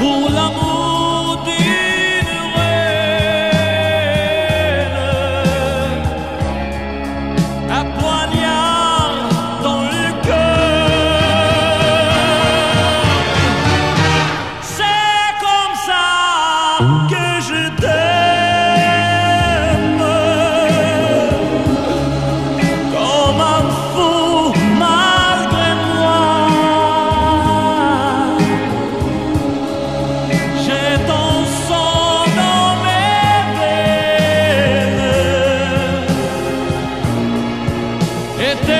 pour l'amour.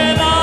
When